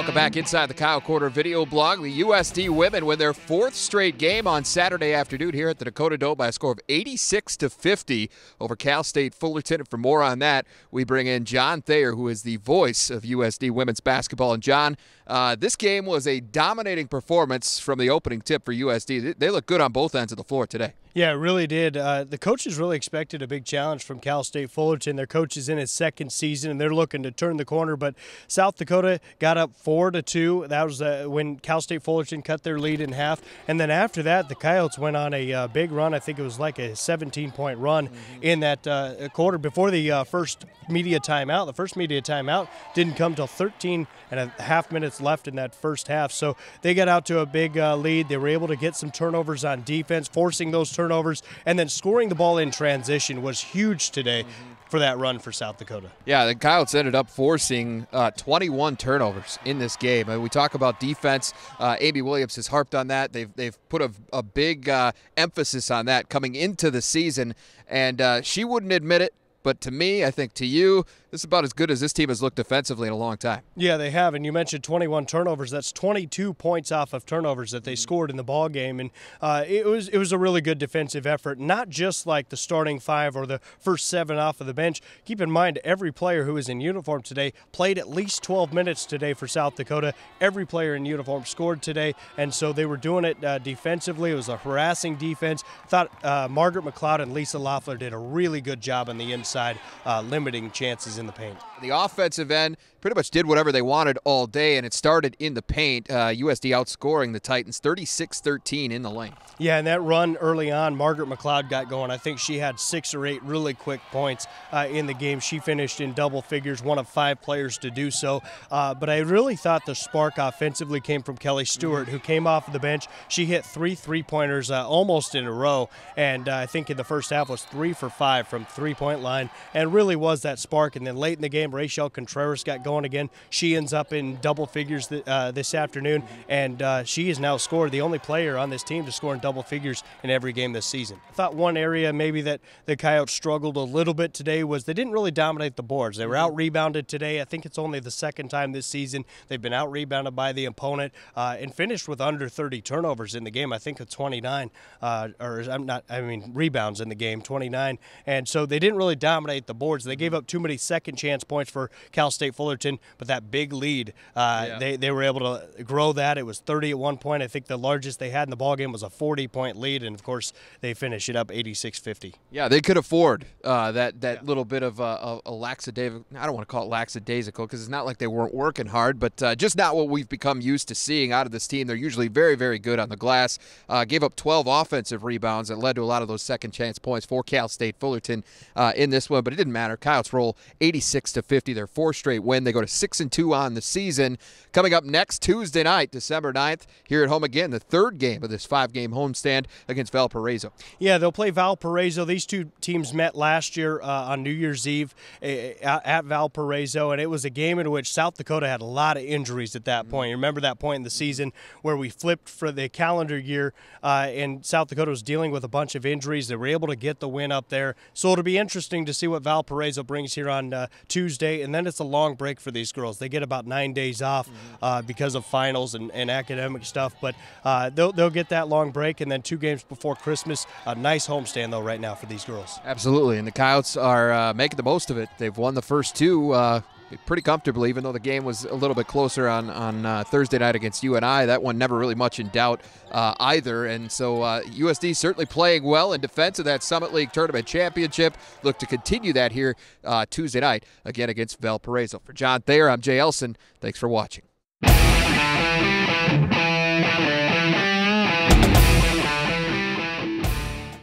Welcome back inside the Coyote Corner video blog. The USD women win their fourth straight game on Saturday afternoon here at the Dakota Dome by a score of 86 to 50 over Cal State Fullerton. And for more on that, we bring in John Thayer, who is the voice of USD women's basketball. And John, uh, this game was a dominating performance from the opening tip for USD. They look good on both ends of the floor today. Yeah, it really did. Uh, the coaches really expected a big challenge from Cal State Fullerton. Their coach is in his second season, and they're looking to turn the corner. But South Dakota got up four to two. That was uh, when Cal State Fullerton cut their lead in half, and then after that, the Coyotes went on a uh, big run. I think it was like a 17-point run mm-hmm. in that uh, quarter before the uh, first media timeout. The first media timeout didn't come till 13 and a half minutes left in that first half. So they got out to a big uh, lead. They were able to get some turnovers on defense, forcing those turnovers, and then scoring the ball in transition was huge today. Mm-hmm for that run for South Dakota. Yeah, the Coyotes ended up forcing uh, 21 turnovers in this game. We talk about defense. Uh, Amy Williams has harped on that. They've they've put a, a big uh, emphasis on that coming into the season, and uh, she wouldn't admit it. But to me, I think to you, this is about as good as this team has looked defensively in a long time. Yeah, they have. And you mentioned 21 turnovers. That's 22 points off of turnovers that they mm-hmm. scored in the ball game, and uh, it was it was a really good defensive effort. Not just like the starting five or the first seven off of the bench. Keep in mind, every player who is in uniform today played at least 12 minutes today for South Dakota. Every player in uniform scored today, and so they were doing it uh, defensively. It was a harassing defense. I thought uh, Margaret McLeod and Lisa Loeffler did a really good job on the inside, uh, limiting chances in the paint. The offensive end pretty much did whatever they wanted all day, and it started in the paint. Uh, USD outscoring the Titans 36 13 in the lane. Yeah, and that run early on, Margaret McLeod got going. I think she had six or eight really quick points uh, in the game. She finished in double figures, one of five players to do so. Uh, but I really thought the spark offensively came from Kelly Stewart, who came off of the bench. She hit three three pointers uh, almost in a row, and uh, I think in the first half was three for five from three point line, and really was that spark. And then late in the game, Rachel Contreras got going again. She ends up in double figures th- uh, this afternoon, and uh, she has now scored the only player on this team to score in double figures in every game this season. I thought one area maybe that the Coyotes struggled a little bit today was they didn't really dominate the boards. They were out rebounded today. I think it's only the second time this season they've been out rebounded by the opponent uh, and finished with under 30 turnovers in the game. I think it's 29, uh, or I'm not. I mean rebounds in the game, 29, and so they didn't really dominate the boards. They gave up too many second chance points for Cal State Fullerton, but that big lead, uh, yeah. they, they were able to grow that. It was 30 at one point. I think the largest they had in the ball game was a 40 point lead, and of course they finish it up 86-50. Yeah, they could afford uh, that that yeah. little bit of a, a, lackadaisical. I don't want to call it lackadaisical because it's not like they weren't working hard, but uh, just not what we've become used to seeing out of this team. They're usually very very good on the glass. Uh, gave up 12 offensive rebounds that led to a lot of those second chance points for Cal State Fullerton uh, in this one, but it didn't matter. Coyotes roll 86 to 50. Their four straight win. They go to six and two on the season. Coming up next Tuesday night, December 9th, here at home again, the third game of this five-game homestand against Valparaiso. Yeah, they'll play Valparaiso. These two teams met last year uh, on New Year's Eve uh, at Valparaiso, and it was a game in which South Dakota had a lot of injuries at that point. You remember that point in the season where we flipped for the calendar year, uh, and South Dakota was dealing with a bunch of injuries. They were able to get the win up there, so it'll be interesting to see what Valparaiso brings here on uh, Tuesday, and then it's a long break for these girls. They get about nine days off mm-hmm. uh, because of finals and, and academic stuff, but uh, they'll, they'll get that long break, and then two games before Christmas. A nice homestand, though, right now for these girls. Absolutely, and the Coyotes are uh, making the most of it. They've won the first two uh, pretty comfortably, even though the game was a little bit closer on on uh, Thursday night against UNI. That one never really much in doubt uh, either. And so uh, USD certainly playing well in defense of that Summit League Tournament Championship. Look to continue that here uh, Tuesday night again against Valparaiso. For John Thayer, I'm Jay Elsen. Thanks for watching.